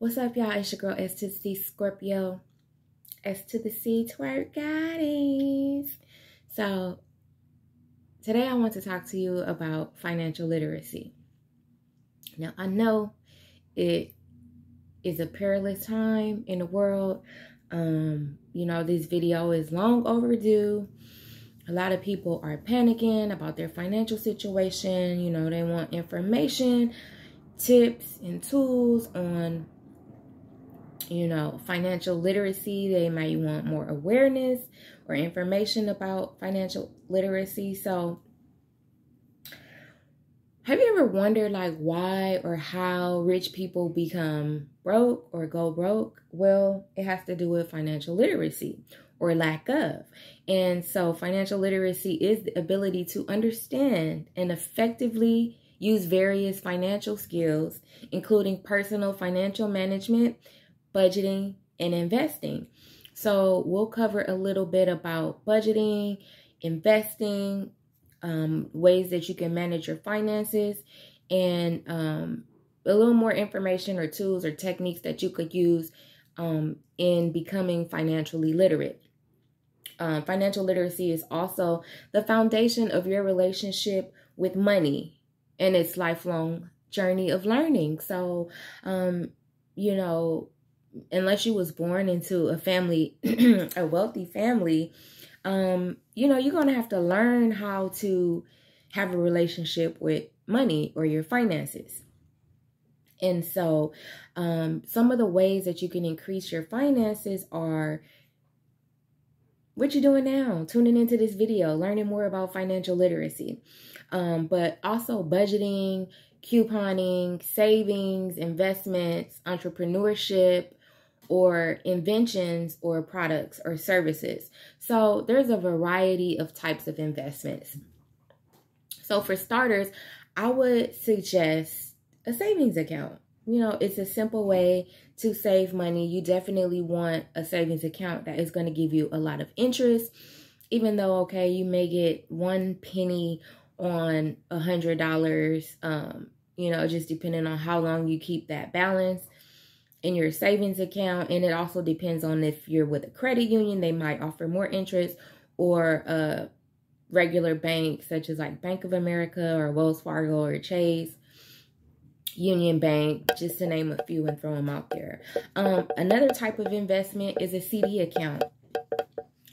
What's up, y'all? It's your girl S to the C Scorpio. S to the C twerk guys. So today I want to talk to you about financial literacy. Now I know it is a perilous time in the world. Um, you know, this video is long overdue. A lot of people are panicking about their financial situation. You know, they want information, tips, and tools on you know, financial literacy. They might want more awareness or information about financial literacy. So, have you ever wondered like why or how rich people become broke or go broke? Well, it has to do with financial literacy or lack of. And so, financial literacy is the ability to understand and effectively use various financial skills, including personal financial management, budgeting, and investing. So we'll cover a little bit about budgeting, investing, um, ways that you can manage your finances, and um, a little more information or tools or techniques that you could use um, in becoming financially literate. Um, financial literacy is also the foundation of your relationship with money and its lifelong journey of learning. So, um, you know, unless you was born into a family, a wealthy family, um, you know, you're going to have to learn how to have a relationship with money or your finances. And so, um, some of the ways that you can increase your finances are what you doing now, tuning into this video, learning more about financial literacy, um, but also budgeting, couponing, savings, investments, entrepreneurship, or inventions or products or services. So there's a variety of types of investments. So for starters, I would suggest a savings account. You know, it's a simple way to save money. You definitely want a savings account that is going to give you a lot of interest. Even though, okay, you may get one penny on a hundred dollars, um, you know, just depending on how long you keep that balance in your savings account. And it also depends on if you're with a credit union, they might offer more interest or a regular bank such as like Bank of America or Wells Fargo or Chase. Union Bank, just to name a few and throw them out there. Um, another type of investment is a CD account.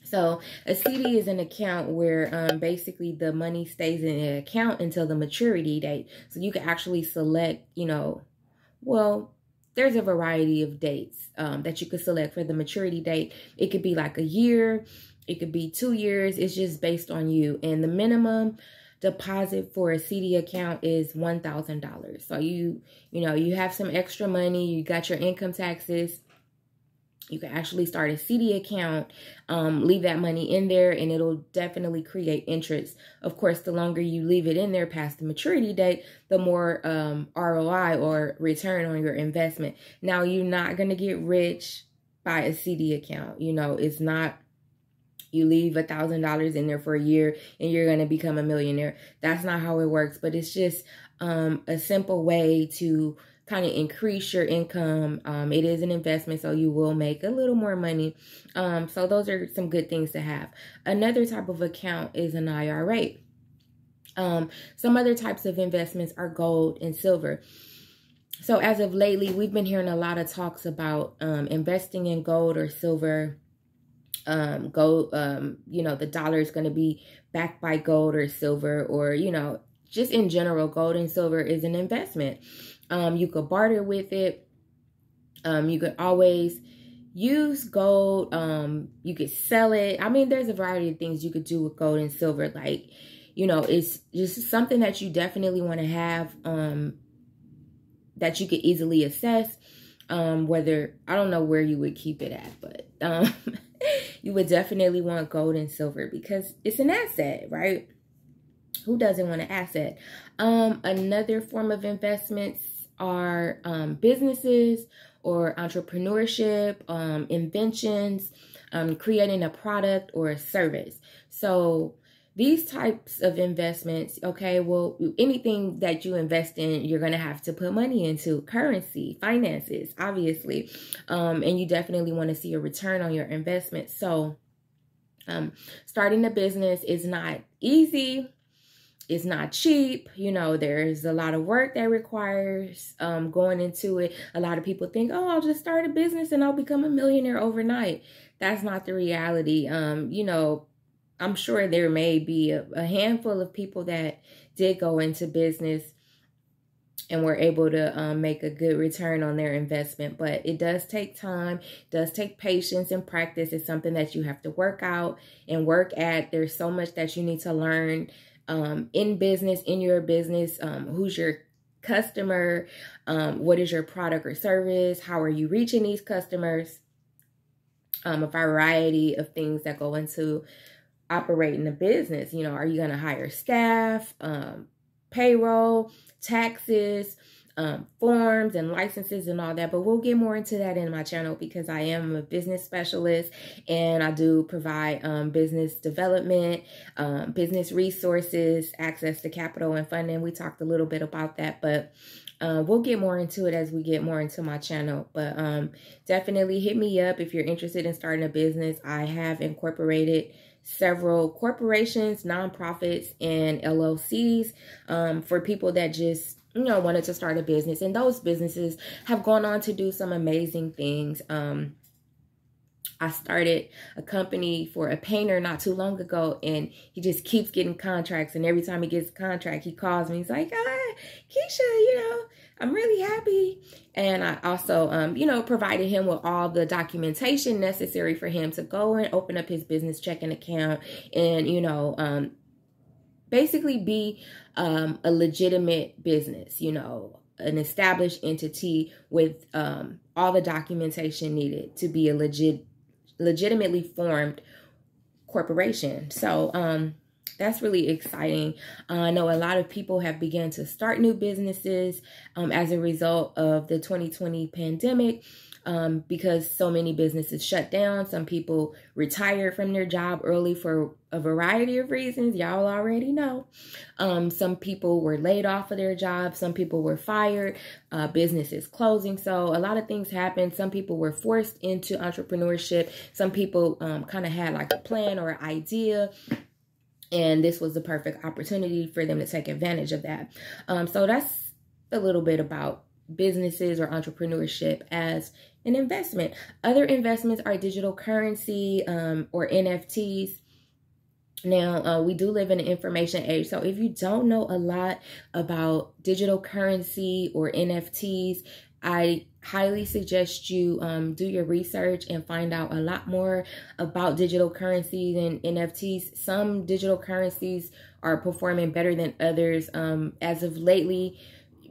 So a CD is an account where um, basically the money stays in an account until the maturity date. So you can actually select, you know, well, there's a variety of dates um, that you could select for the maturity date. It could be like a year, it could be two years. It's just based on you. And the minimum deposit for a CD account is $1,000. So you, you know, you have some extra money, you got your income taxes, you can actually start a CD account, um, leave that money in there, and it'll definitely create interest. Of course, the longer you leave it in there past the maturity date, the more um, ROI or return on your investment. Now, you're not going to get rich by a CD account. You know, it's not you leave a thousand dollars in there for a year and you're going to become a millionaire. That's not how it works, but it's just um, a simple way to kind of increase your income. Um, it is an investment, so you will make a little more money. Um, so those are some good things to have. Another type of account is an IRA. Um, some other types of investments are gold and silver. So as of lately, we've been hearing a lot of talks about um, investing in gold or silver. Um, gold, um, you know, the dollar is going to be backed by gold or silver, or you know, just in general, gold and silver is an investment. Um, you could barter with it. Um, you could always use gold. Um, you could sell it. I mean, there's a variety of things you could do with gold and silver. Like, you know, it's just something that you definitely want to have um, that you could easily assess. Um, whether I don't know where you would keep it at, but um, you would definitely want gold and silver because it's an asset, right? Who doesn't want an asset? Um, another form of investments are um, businesses or entrepreneurship, um, inventions, um, creating a product or a service. So these types of investments, okay, well, anything that you invest in, you're going to have to put money into currency, finances, obviously. Um, and you definitely want to see a return on your investment. So, um, starting a business is not easy. It's not cheap. You know, there's a lot of work that requires um, going into it. A lot of people think, oh, I'll just start a business and I'll become a millionaire overnight. That's not the reality. Um, you know, I'm sure there may be a, a handful of people that did go into business and were able to um, make a good return on their investment. But it does take time, does take patience and practice. It's something that you have to work out and work at. There's so much that you need to learn um, in business, in your business. Um, who's your customer? Um, what is your product or service? How are you reaching these customers? Um, a variety of things that go into operating a business. You know, are you going to hire staff, um, payroll, taxes, um, forms and licenses and all that. But we'll get more into that in my channel because I am a business specialist and I do provide um, business development, um, business resources, access to capital and funding. We talked a little bit about that, but uh, we'll get more into it as we get more into my channel. But um, definitely hit me up if you're interested in starting a business. I have incorporated several corporations, nonprofits, and LLCs um, for people that just you know wanted to start a business, and those businesses have gone on to do some amazing things. Um, I started a company for a painter not too long ago, and he just keeps getting contracts. And every time he gets a contract, he calls me. He's like, ah, Keisha, you know, I'm really happy. And I also, um, you know, provided him with all the documentation necessary for him to go and open up his business checking account and, you know, um, basically be um, a legitimate business, you know, an established entity with um, all the documentation needed to be a legit, legitimately formed corporation. So, um, that's really exciting. Uh, I know a lot of people have begun to start new businesses um, as a result of the 2020 pandemic. Um, because so many businesses shut down. Some people retired from their job early for a variety of reasons. Y'all already know. Um, some people were laid off of their job. Some people were fired. Uh, businesses closing. So a lot of things happened. Some people were forced into entrepreneurship. Some people um, kind of had like a plan or an idea and this was the perfect opportunity for them to take advantage of that. Um, so that's a little bit about businesses or entrepreneurship as an investment. Other investments are digital currency um, or NFTs. Now, uh, we do live in an information age. So if you don't know a lot about digital currency or NFTs, I highly suggest you um, do your research and find out a lot more about digital currencies and NFTs. Some digital currencies are performing better than others. Um, as of lately,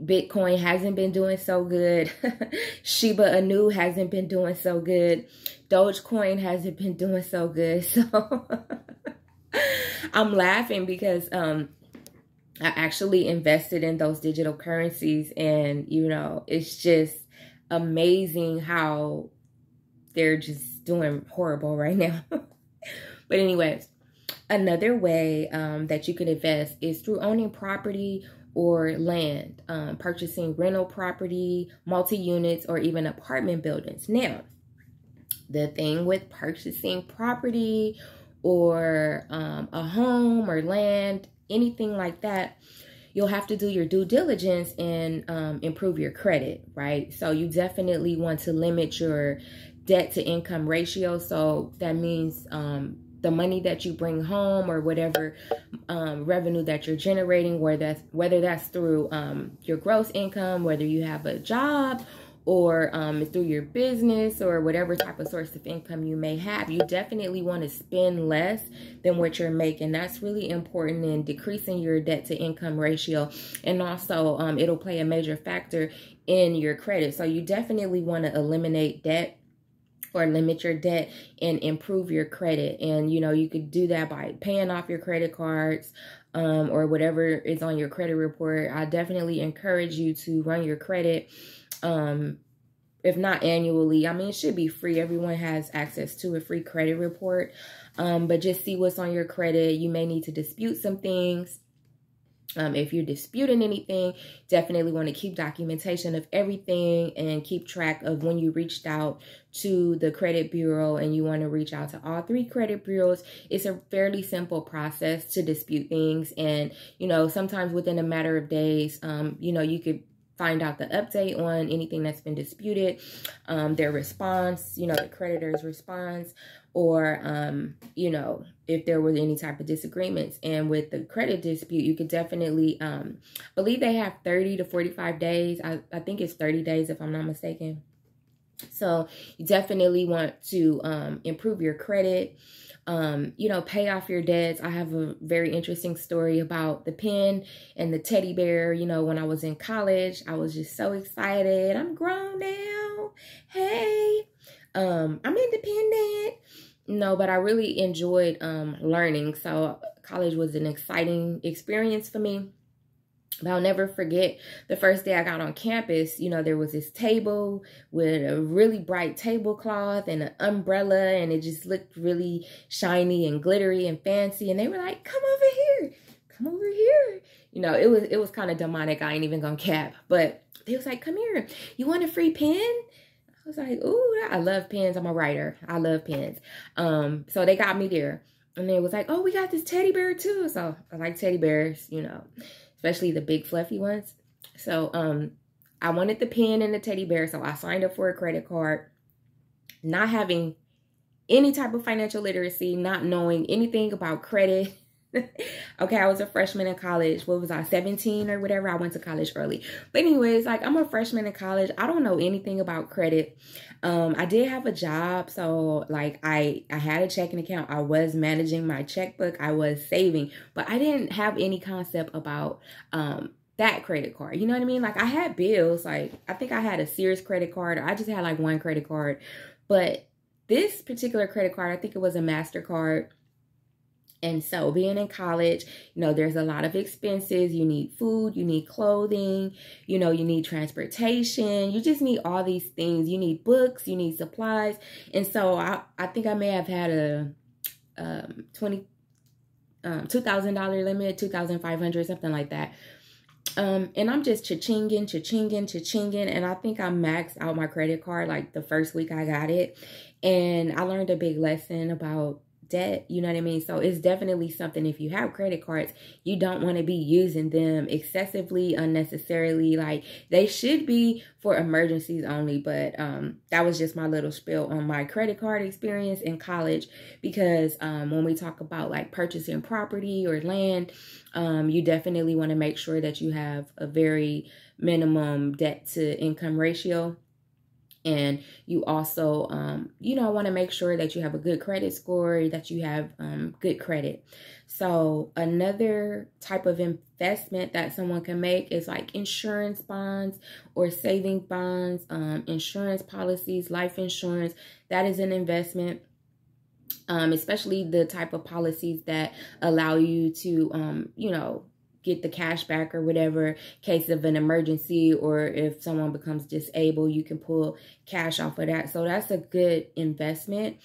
Bitcoin hasn't been doing so good. Shiba Inu hasn't been doing so good. Dogecoin hasn't been doing so good. So I'm laughing because um, I actually invested in those digital currencies and, you know, it's just amazing how they're just doing horrible right now. but anyways, another way um, that you can invest is through owning property or land, um, purchasing rental property, multi-units, or even apartment buildings. Now, the thing with purchasing property or um, a home or land, anything like that, you'll have to do your due diligence and um, improve your credit, right? So you definitely want to limit your debt to income ratio. So that means um, the money that you bring home or whatever um, revenue that you're generating, whether that's, whether that's through um, your gross income, whether you have a job or um, through your business or whatever type of source of income you may have, you definitely want to spend less than what you're making. That's really important in decreasing your debt to income ratio. And also, um, it'll play a major factor in your credit. So you definitely want to eliminate debt or limit your debt and improve your credit. And, you know, you could do that by paying off your credit cards, um, or whatever is on your credit report. I definitely encourage you to run your credit um, if not annually, I mean, it should be free. Everyone has access to a free credit report. Um, but just see what's on your credit. You may need to dispute some things. Um, if you're disputing anything, definitely want to keep documentation of everything and keep track of when you reached out to the credit bureau and you want to reach out to all three credit bureaus. It's a fairly simple process to dispute things. And, you know, sometimes within a matter of days, um, you know, you could find out the update on anything that's been disputed, um, their response, you know, the creditor's response, or, um, you know, if there was any type of disagreements. And with the credit dispute, you could definitely, um, believe they have 30 to 45 days. I, I think it's 30 days if I'm not mistaken. So you definitely want to um, improve your credit um, you know, pay off your debts. I have a very interesting story about the pen and the teddy bear. You know, when I was in college, I was just so excited. I'm grown now. Hey, um, I'm independent. No, but I really enjoyed um, learning. So college was an exciting experience for me. But I'll never forget the first day I got on campus. You know, there was this table with a really bright tablecloth and an umbrella, and it just looked really shiny and glittery and fancy. And they were like, "Come over here, come over here." You know, it was it was kind of demonic. I ain't even gonna cap, but they was like, "Come here, you want a free pen?" I was like, "Ooh, I love pens. I'm a writer. I love pens." Um, so they got me there, and they was like, "Oh, we got this teddy bear too." So I like teddy bears, you know especially the big fluffy ones. So um, I wanted the pen and the teddy bear, so I signed up for a credit card, not having any type of financial literacy, not knowing anything about credit. okay, I was a freshman in college. What was I, 17 or whatever? I went to college early. But anyways, like I'm a freshman in college. I don't know anything about credit. Um, I did have a job, so like I I had a checking account. I was managing my checkbook. I was saving, but I didn't have any concept about um that credit card. You know what I mean? Like I had bills. Like I think I had a Sears credit card, or I just had like one credit card. But this particular credit card, I think it was a Mastercard and so being in college, you know, there's a lot of expenses. You need food, you need clothing, you know, you need transportation. You just need all these things. You need books, you need supplies. And so I, I think I may have had a um, 20, um, $2,000 limit, 2500 something like that. Um, and I'm just cha-chinging, cha-chinging, cha-chinging. And I think I maxed out my credit card like the first week I got it. And I learned a big lesson about debt. You know what I mean? So it's definitely something if you have credit cards, you don't want to be using them excessively, unnecessarily. Like they should be for emergencies only. But um, that was just my little spill on my credit card experience in college because um, when we talk about like purchasing property or land, um, you definitely want to make sure that you have a very minimum debt to income ratio and you also um, you know want to make sure that you have a good credit score that you have um, good credit. So another type of investment that someone can make is like insurance bonds or saving bonds um, insurance policies life insurance. That is an investment um, especially the type of policies that allow you to um, you know get the cash back or whatever case of an emergency or if someone becomes disabled you can pull cash off of that. So that's a good investment.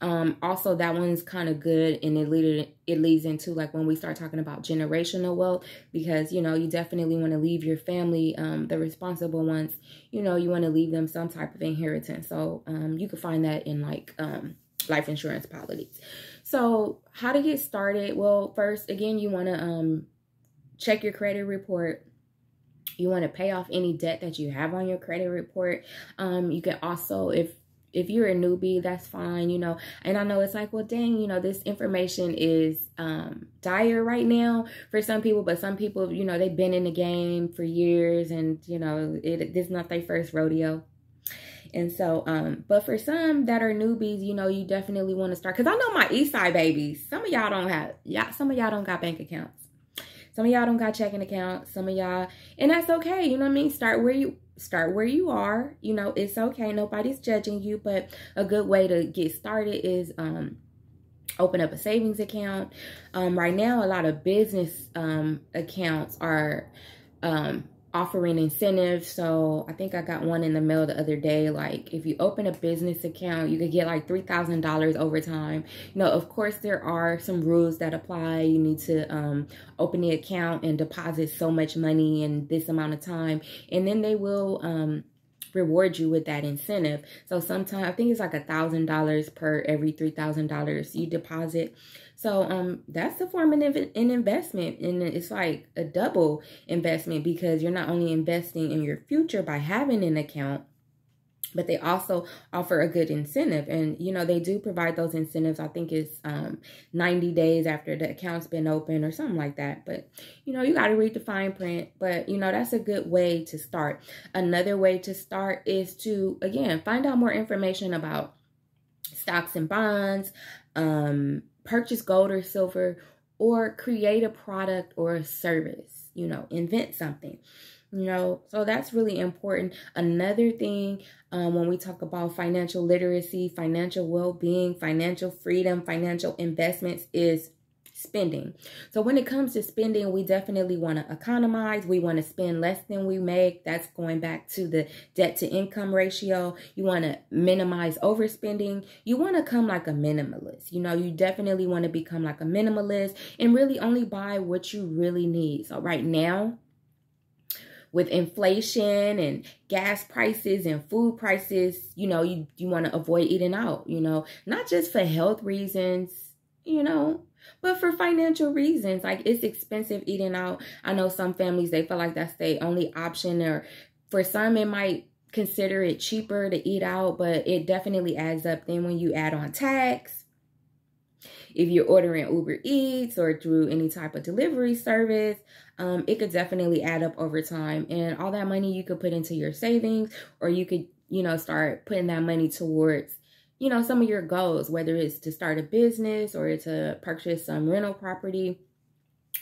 Um, also that one's kind of good and it lead it leads into like when we start talking about generational wealth because you know you definitely want to leave your family um, the responsible ones you know you want to leave them some type of inheritance. So um, you can find that in like um, life insurance policies. So how to get started? Well first again you want to um check your credit report you want to pay off any debt that you have on your credit report um you can also if if you're a newbie that's fine you know and i know it's like well dang you know this information is um dire right now for some people but some people you know they've been in the game for years and you know it this is not their first rodeo and so, um, but for some that are newbies, you know, you definitely want to start. Cause I know my East Side babies, some of y'all don't have, yeah, some of y'all don't got bank accounts. Some of y'all don't got checking accounts. Some of y'all, and that's okay. You know what I mean? Start where you start where you are. You know, it's okay. Nobody's judging you, but a good way to get started is um open up a savings account. Um right now a lot of business um accounts are um offering incentives. So I think I got one in the mail the other day. Like if you open a business account, you could get like $3,000 over time. You know, of course there are some rules that apply. You need to um, open the account and deposit so much money in this amount of time. And then they will um, reward you with that incentive. So sometimes I think it's like a thousand dollars per every three thousand dollars you deposit. So um that's a form of an investment and it's like a double investment because you're not only investing in your future by having an account but they also offer a good incentive. And you know they do provide those incentives. I think it's um 90 days after the account's been open or something like that. But you know you got to read the fine print. But you know that's a good way to start. Another way to start is to again find out more information about stocks and bonds um purchase gold or silver or create a product or a service. You know invent something you know so that's really important. Another thing um, when we talk about financial literacy financial well-being financial freedom financial investments is spending. So when it comes to spending we definitely want to economize. We want to spend less than we make. That's going back to the debt to income ratio. You want to minimize overspending. You want to come like a minimalist. You know you definitely want to become like a minimalist and really only buy what you really need. So right now with inflation and gas prices and food prices, you know, you, you want to avoid eating out, you know, not just for health reasons, you know, but for financial reasons. Like it's expensive eating out. I know some families, they feel like that's their only option or for some, it might consider it cheaper to eat out, but it definitely adds up. Then when you add on tax, if you're ordering Uber Eats or through any type of delivery service, um, it could definitely add up over time. And all that money you could put into your savings or you could, you know, start putting that money towards, you know, some of your goals, whether it's to start a business or to purchase some rental property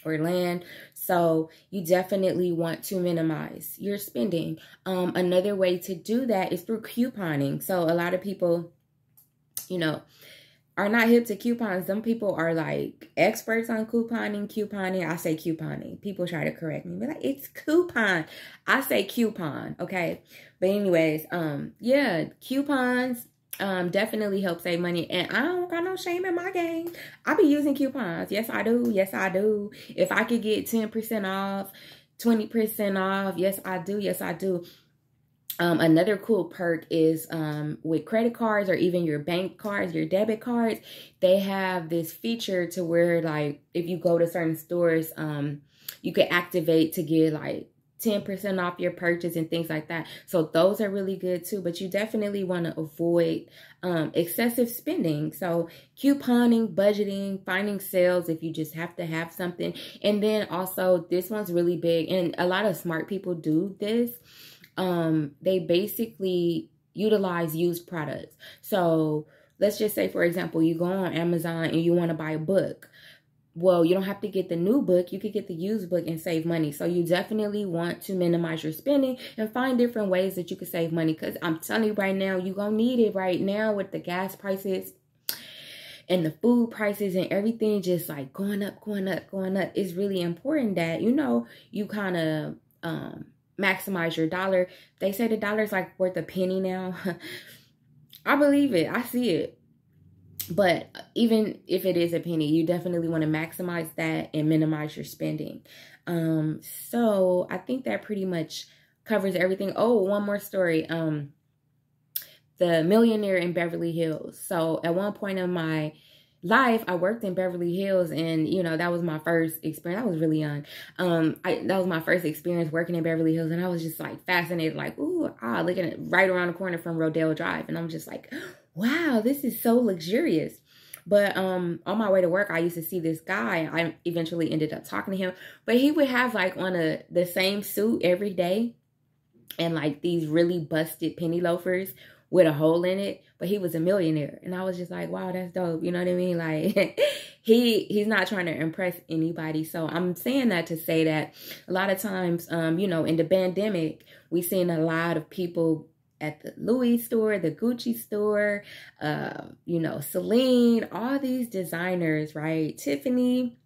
or land. So you definitely want to minimize your spending. Um, another way to do that is through couponing. So a lot of people, you know, are not hip to coupons. Some people are like experts on couponing, couponing. I say couponing. People try to correct me, but like it's coupon. I say coupon, okay? But anyways, um, yeah, coupons um definitely help save money and I don't got no shame in my game. I be using coupons. Yes, I do. Yes, I do. If I could get 10% off, 20% off, yes, I do. Yes, I do. Um, another cool perk is um, with credit cards or even your bank cards, your debit cards, they have this feature to where like if you go to certain stores, um, you can activate to get like 10% off your purchase and things like that. So those are really good too, but you definitely want to avoid um, excessive spending. So couponing, budgeting, finding sales if you just have to have something. And then also this one's really big and a lot of smart people do this um, they basically utilize used products. So let's just say, for example, you go on Amazon and you want to buy a book. Well, you don't have to get the new book. You could get the used book and save money. So you definitely want to minimize your spending and find different ways that you can save money. Because I'm telling you right now, you're going to need it right now with the gas prices and the food prices and everything just like going up, going up, going up. It's really important that, you know, you kind of um, maximize your dollar. They say the dollar is like worth a penny now. I believe it. I see it. But even if it is a penny, you definitely want to maximize that and minimize your spending. Um, so I think that pretty much covers everything. Oh, one more story. Um, the millionaire in Beverly Hills. So at one point in my life, I worked in Beverly Hills, and you know that was my first experience. I was really young. Um, I, that was my first experience working in Beverly Hills, and I was just like fascinated, like, ooh, ah, looking at right around the corner from Rodeo Drive, and I'm just like, wow, this is so luxurious. But um, on my way to work, I used to see this guy. I eventually ended up talking to him, but he would have like on a the same suit every day, and like these really busted penny loafers with a hole in it, but he was a millionaire. And I was just like, wow, that's dope. You know what I mean? Like he he's not trying to impress anybody. So I'm saying that to say that a lot of times, um, you know, in the pandemic, we seen a lot of people at the Louis store, the Gucci store, uh, you know, Celine, all these designers, right? Tiffany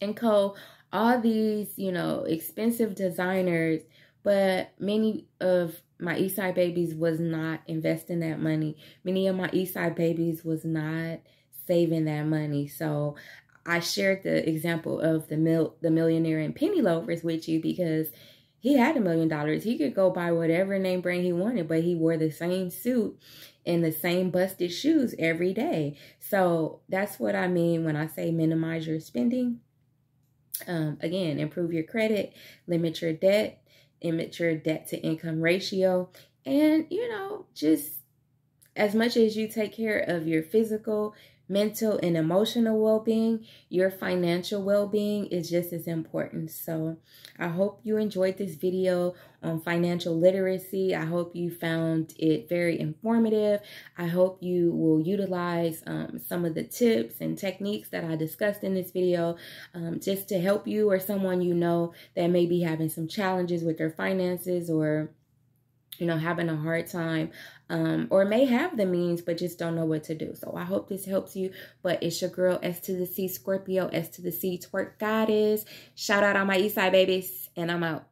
and Co all these, you know, expensive designers, but many of my Eastside babies was not investing that money. Many of my Eastside babies was not saving that money. So I shared the example of the mil- the millionaire and penny loafers with you because he had a million dollars. He could go buy whatever name brand he wanted, but he wore the same suit and the same busted shoes every day. So that's what I mean when I say minimize your spending. Um, again, improve your credit, limit your debt, your debt to income ratio, and you know, just as much as you take care of your physical, mental and emotional well-being your financial well-being is just as important. So i hope you enjoyed this video on financial literacy. I hope you found it very informative. I hope you will utilize um, some of the tips and techniques that i discussed in this video um, just to help you or someone you know that may be having some challenges with their finances or you know, having a hard time um, or may have the means but just don't know what to do. So I hope this helps you. But it's your girl S to the C Scorpio, S to the C twerk goddess. Shout out on my East Side babies, and I'm out.